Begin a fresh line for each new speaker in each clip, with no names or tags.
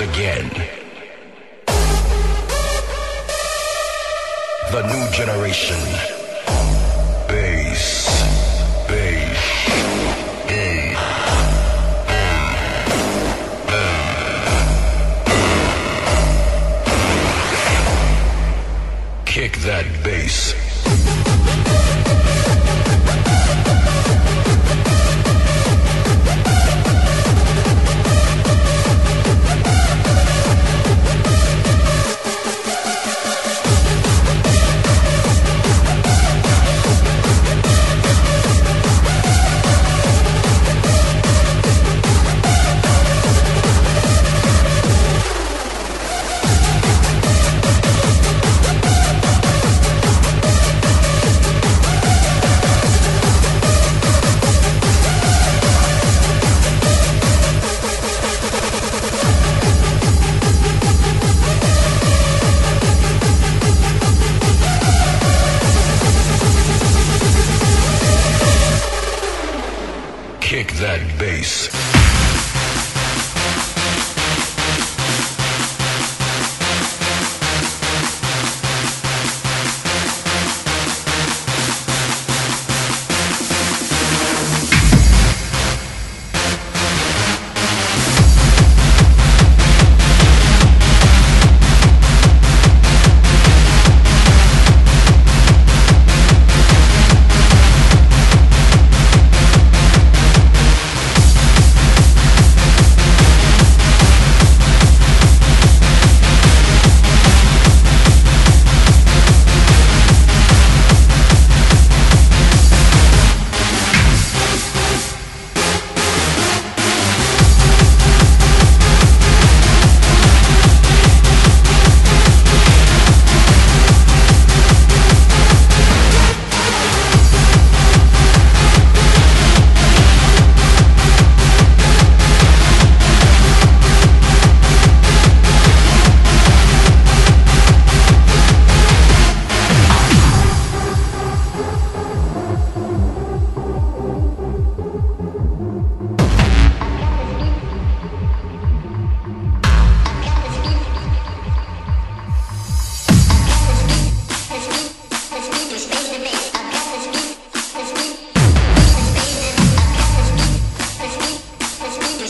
again. The new generation. Bass. Bass. Kick that bass.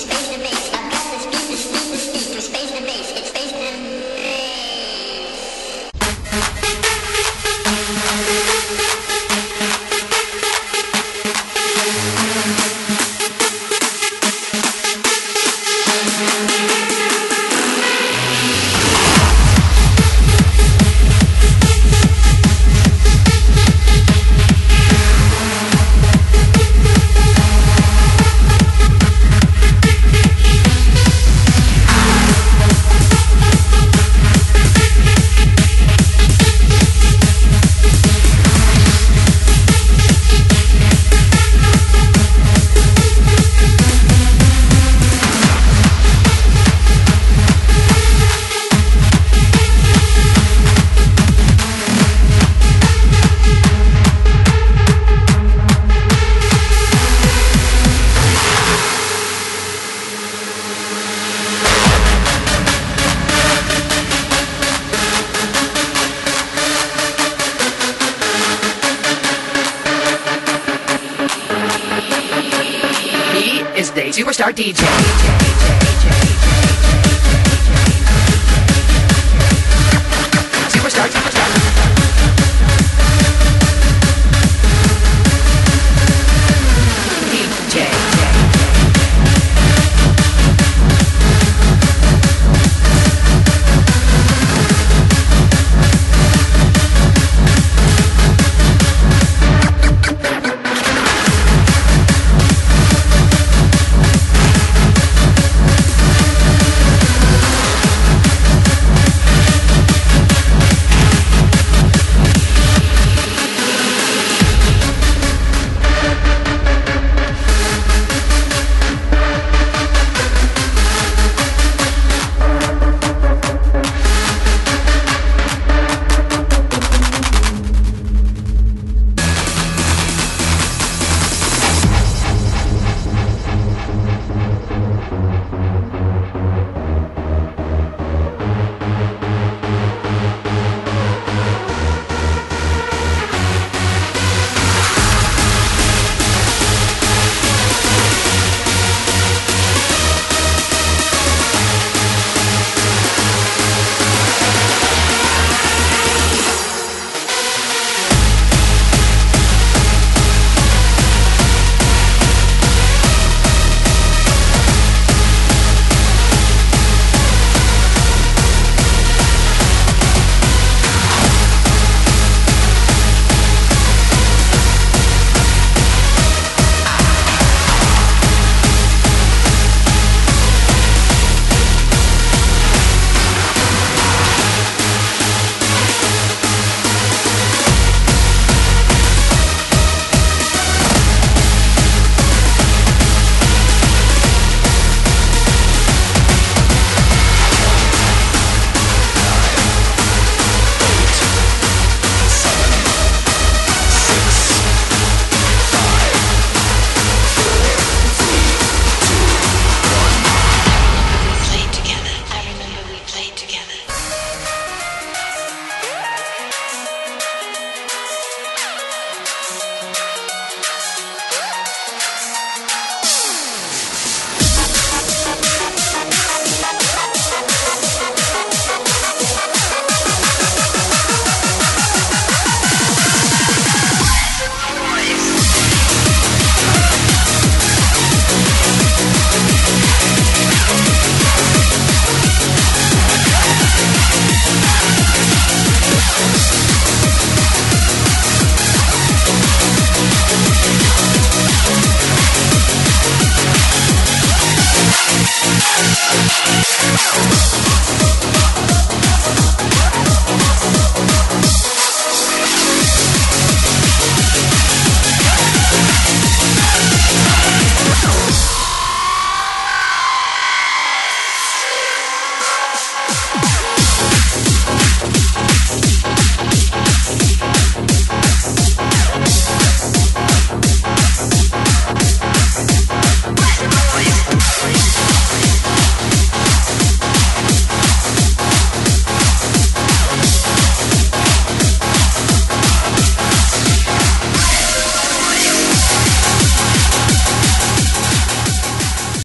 It's good to. Star DJ.